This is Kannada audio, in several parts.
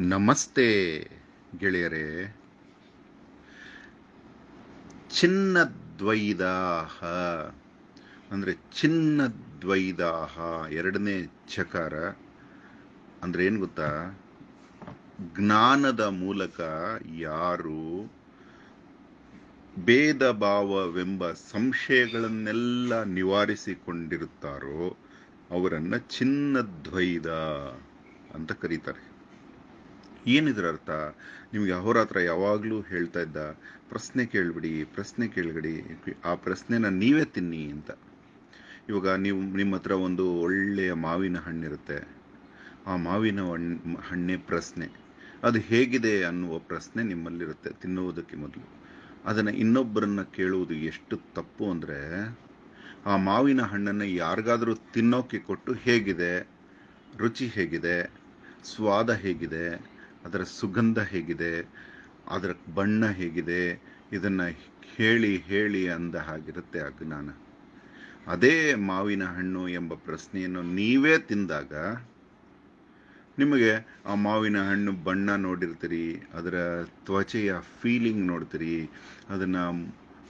ನಮಸ್ತೆ ಗೆಳೆಯರೇ. ಚಿನ್ನದ್ವೈದಾಹ. ಅಂದರೆ ಚಿನ್ನದ್ವೈದಾಹ, ಎರಡನೇ ಚಕಾರ. ಅಂದರೆ ಏನು ಗೊತ್ತಾ? ಜ್ಞಾನದ ಮೂಲಕ ಯಾರು ಭೇದ ಭಾವವೆಂಬ ಸಂಶಯಗಳನ್ನೆಲ್ಲ ನಿವಾರಿಸಿಕೊಂಡಿರುತ್ತಾರೋ ಅವರನ್ನು ಚಿನ್ನದ್ವೈದ ಅಂತ ಕರೀತಾರೆ. ಏನಿದ್ರ ಅರ್ಥ? ನಿಮಗೆ ಅಹೋರಾತ್ರ ಯಾವಾಗಲೂ ಹೇಳ್ತಾ ಇದ್ದ, ಪ್ರಶ್ನೆ ಕೇಳ್ಬಿಡಿ ಪ್ರಶ್ನೆ ಕೇಳ್ಬಿಡಿ ಆ ಪ್ರಶ್ನೆನ ನೀವೇ ತಿನ್ನಿ ಅಂತ. ಇವಾಗ ನೀವು ನಿಮ್ಮ ಹತ್ರ ಒಂದು ಒಳ್ಳೆಯ ಮಾವಿನ ಹಣ್ಣಿರುತ್ತೆ. ಆ ಮಾವಿನ ಹಣ್ಣ್- ಪ್ರಶ್ನೆ. ಅದು ಹೇಗಿದೆ ಅನ್ನುವ ಪ್ರಶ್ನೆ ನಿಮ್ಮಲ್ಲಿರುತ್ತೆ ತಿನ್ನುವುದಕ್ಕೆ ಮೊದಲು. ಅದನ್ನು ಇನ್ನೊಬ್ಬರನ್ನ ಕೇಳುವುದು ಎಷ್ಟು ತಪ್ಪು ಅಂದರೆ, ಆ ಮಾವಿನ ಹಣ್ಣನ್ನು ಯಾರಿಗಾದರೂ ತಿನ್ನೋಕೆ ಕೊಟ್ಟು ಹೇಗಿದೆ? ರುಚಿ ಹೇಗಿದೆ? ಸ್ವಾದ ಹೇಗಿದೆ? ಅದರ ಸುಗಂಧ ಹೇಗಿದೆ, ಅದರ ಬಣ್ಣ ಹೇಗಿದೆ, ಇದನ್ನು ಹೇಳಿ ಹೇಳಿ ಅಂದ ಹಾಗಿರುತ್ತೆ ಅಜ್ಞಾನ. ಜ್ಞಾನ ಅದೇ ಮಾವಿನ ಹಣ್ಣು ಎಂಬ ಪ್ರಶ್ನೆಯನ್ನು ನೀವೇ ತಿಂದಾಗ ನಿಮಗೆ ಆ ಮಾವಿನ ಹಣ್ಣು ಬಣ್ಣ ನೋಡಿರ್ತೀರಿ, ಅದರ ತ್ವಚೆಯ ಫೀಲಿಂಗ್ ನೋಡ್ತೀರಿ, ಅದನ್ನು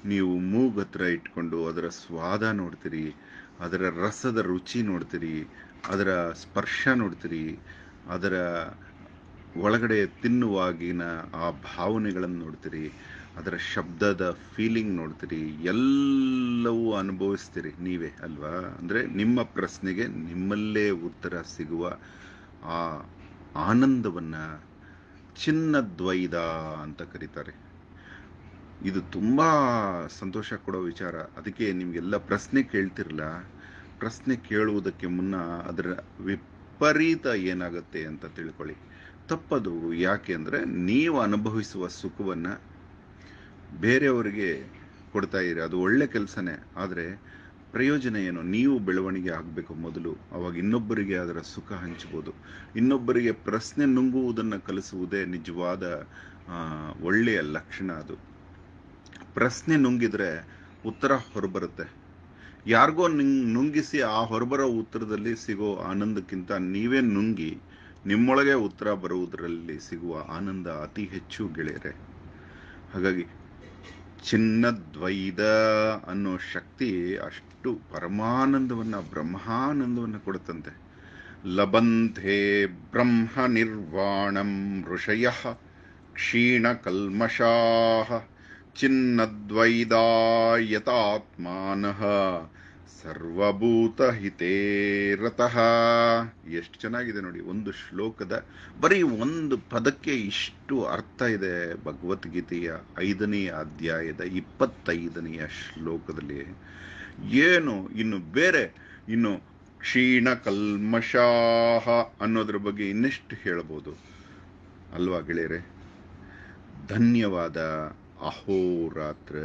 ನೀವು ಮೂಗತ್ರ ಇಟ್ಕೊಂಡು ಅದರ ಸ್ವಾದ ನೋಡ್ತೀರಿ, ಅದರ ರಸದ ರುಚಿ ನೋಡ್ತೀರಿ, ಅದರ ಸ್ಪರ್ಶ ನೋಡ್ತೀರಿ, ಅದರ ಒಳಗಡೆ ತಿನ್ನುವಾಗಿನ ಆ ಭಾವನೆಗಳನ್ನು ನೋಡ್ತೀರಿ, ಅದರ ಶಬ್ದದ ಫೀಲಿಂಗ್ ನೋಡ್ತೀರಿ, ಎಲ್ಲವೂ ಅನುಭವಿಸ್ತೀರಿ ನೀವೇ ಅಲ್ವಾ? ಅಂದರೆ ನಿಮ್ಮ ಪ್ರಶ್ನೆಗೆ ನಿಮ್ಮಲ್ಲೇ ಉತ್ತರ ಸಿಗುವ ಆ ಆನಂದವನ್ನು ಚಿನ್ನದ್ವೈದ ಅಂತ ಕರೀತಾರೆ. ಇದು ತುಂಬ ಸಂತೋಷ ಕೊಡೋ ವಿಚಾರ. ಅದಕ್ಕೆ ನಿಮಗೆಲ್ಲ ಪ್ರಶ್ನೆ ಕೇಳ್ತಿರಲ್ಲ ಪ್ರಶ್ನೆ ಕೇಳುವುದಕ್ಕೆ ಮುನ್ನ ಅದರ ವಿಪರೀತ ಏನಾಗುತ್ತೆ ಅಂತ ತಿಳ್ಕೊಳ್ಳಿ. ತಪ್ಪದು ಯಾಕೆ ಅಂದರೆ ನೀವು ಅನುಭವಿಸುವ ಸುಖವನ್ನು ಬೇರೆಯವರಿಗೆ ಕೊಡ್ತಾ ಇರಿ. ಅದು ಒಳ್ಳೆ ಕೆಲಸನೇ. ಆದರೆ ಪ್ರಯೋಜನ ಏನು? ನೀವು ಬೆಳವಣಿಗೆ ಆಗಬೇಕು ಮೊದಲು. ಅವಾಗ ಇನ್ನೊಬ್ಬರಿಗೆ ಅದರ ಸುಖ ಹಂಚ್ಬೋದು. ಇನ್ನೊಬ್ಬರಿಗೆ ಪ್ರಶ್ನೆ ನುಂಗುವುದನ್ನು ಕಲಿಸುವುದೇ ನಿಜವಾದ ಒಳ್ಳೆಯ ಲಕ್ಷಣ ಅದು. ಪ್ರಶ್ನೆ ನುಂಗಿದರೆ ಉತ್ತರ ಹೊರಬರುತ್ತೆ. ಯಾರಿಗೋ ನಿಂಗ್ ನುಂಗಿಸಿ ಆ ಹೊರಬರೋ ಉತ್ತರದಲ್ಲಿ ಸಿಗೋ ಆನಂದಕ್ಕಿಂತ ನೀವೇ ನುಂಗಿ ನಿಮ್ಮೊಳಗೆ ಉತ್ತರ ಬರುವುದರಲ್ಲಿ ಸಿಗುವ ಆನಂದ ಅತಿ ಹೆಚ್ಚು ಗೆಳೆಯರೆ. ಹಾಗಾಗಿ ಚಿನ್ನದ್ವೈದ ಅನ್ನೋ ಶಕ್ತಿ ಅಷ್ಟು ಪರಮಾನಂದವನ್ನ, ಬ್ರಹ್ಮಾನಂದವನ್ನ ಕೊಡುತ್ತಂತೆ. ಲಬಂಧೆ ಬ್ರಹ್ಮ ನಿರ್ವಾಣಂ ಋಷಯ ಕ್ಷೀಣ ಕಲ್ಮಷಾ ಚಿನ್ನದ್ವೈದಾಯತಾತ್ಮಾನಃ ಸರ್ವಭೂತ ಹಿತೇ ರತಃ. ಎಷ್ಟು ಚೆನ್ನಾಗಿದೆ ನೋಡಿ, ಒಂದು ಶ್ಲೋಕದ ಬರೀ ಒಂದು ಪದಕ್ಕೆ ಇಷ್ಟು ಅರ್ಥ ಇದೆ ಭಗವದ್ಗೀತೆಯ ಐದನೆಯ ಅಧ್ಯಾಯದ ಇಪ್ಪತ್ತೈದನೆಯ ಶ್ಲೋಕದಲ್ಲಿ. ಏನು, ಇನ್ನು ಬೇರೆ, ಇನ್ನು ಕ್ಷೀಣ ಕಲ್ಮಶಾಹ ಅನ್ನೋದ್ರ ಬಗ್ಗೆ ಇನ್ನೆಷ್ಟು ಹೇಳ್ಬೋದು? ಅಲ್ವಾ ಗೆಳೆಯರೆ? ಧನ್ಯವಾದ, ಅಹೋರಾತ್ರ.